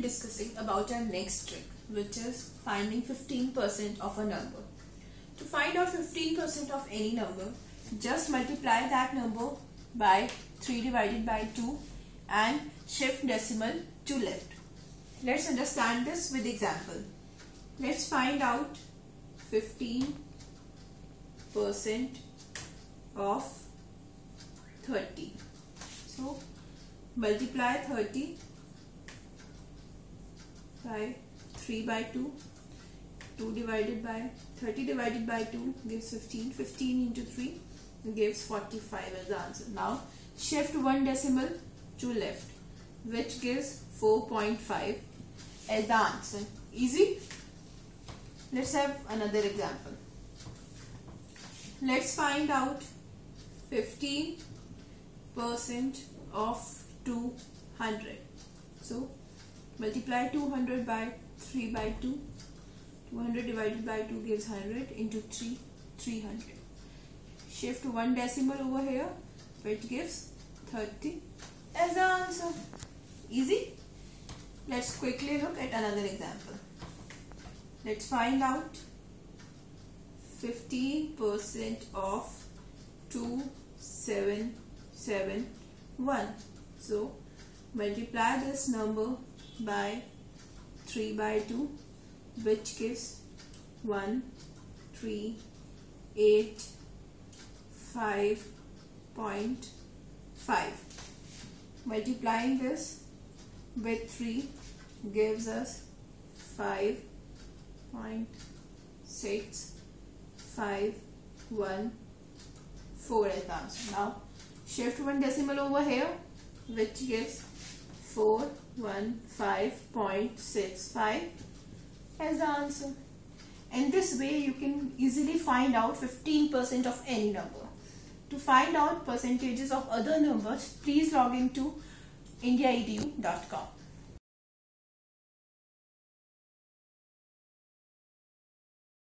discussing about our next trick which is finding 15% of a number. To find out 15% of any number, just multiply that number by 3 divided by 2 and shift decimal to left. Let's understand this with example. Let's find out 15% of 30. So multiply 30 by 3 by 2 2 divided by 30 divided by 2 gives 15 15 into 3 gives 45 as the answer. Now shift one decimal to left which gives 4.5 as the answer. Easy? Let's have another example. Let's find out 15 percent of 200 so multiply 200 by 3 by 2 200 divided by 2 gives 100 into 3 300 shift one decimal over here which gives 30 as the answer. Easy? Let's quickly look at another example. Let's find out 15% of 2771 so multiply this number by 3 by 2 which gives 1 3 8 5.5 multiplying this with 3 gives us 5.651 4 as answer. Now shift one decimal over here which gives 415.65 as the answer. In this way, you can easily find out 15% of any number. To find out percentages of other numbers, please log into indiaedu.com.